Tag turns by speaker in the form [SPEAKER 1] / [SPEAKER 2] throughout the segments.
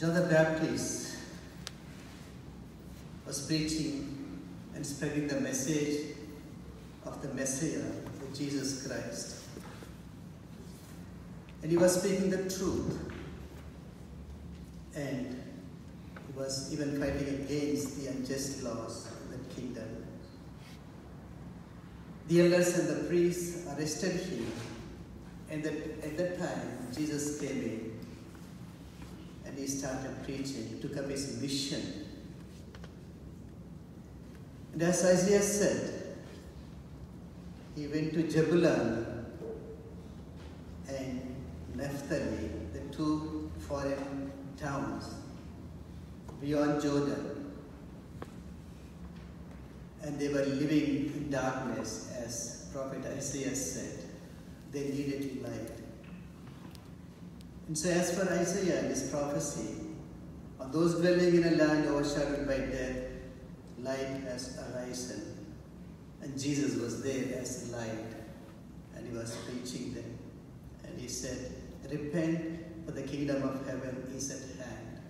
[SPEAKER 1] John the Baptist was preaching and spreading the message of the Messiah, Jesus Christ. And he was speaking the truth. And he was even fighting against the unjust laws of the kingdom. The elders and the priests arrested him. And at that time, Jesus came in and he started preaching, he took up his mission. And as Isaiah said, he went to Jebulun and Naphtali, the two foreign towns beyond Jordan. And they were living in darkness, as Prophet Isaiah said. They needed light. And so, as for Isaiah and his prophecy, on those dwelling in a land overshadowed by death, light has arisen. And Jesus was there as light, and he was preaching them. And he said, Repent, for the kingdom of heaven is at hand.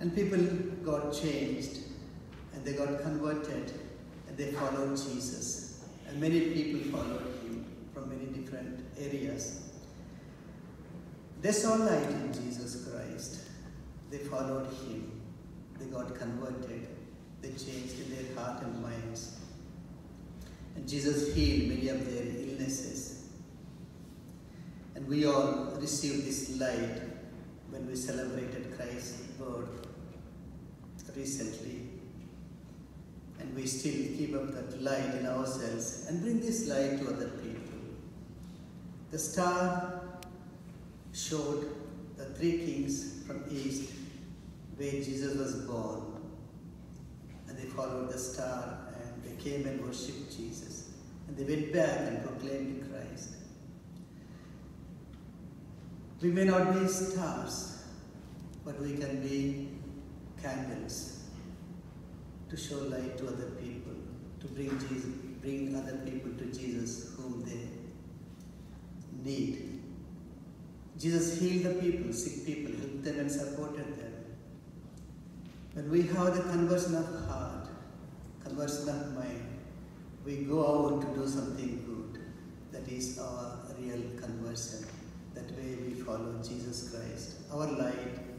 [SPEAKER 1] And people got changed, and they got converted, and they followed Jesus. And many people followed him from many different areas. They saw light in Jesus Christ. They followed him. They got converted. They changed their heart and minds. And Jesus healed many of their illnesses. And we all received this light when we celebrated Christ's birth recently. And we still keep up that light in ourselves and bring this light to other people. The star showed the three kings from east where Jesus was born. And they followed the star and they came and worshipped Jesus. And they went back and proclaimed Christ. We may not be stars, but we can be candles to show light to other people, to bring Jesus, bring other people to Jesus whom they need. Jesus healed the people, sick people, helped them and supported them. When we have the conversion of heart, conversion of mind, we go out to do something good. That is our real conversion. That way we follow Jesus Christ, our light,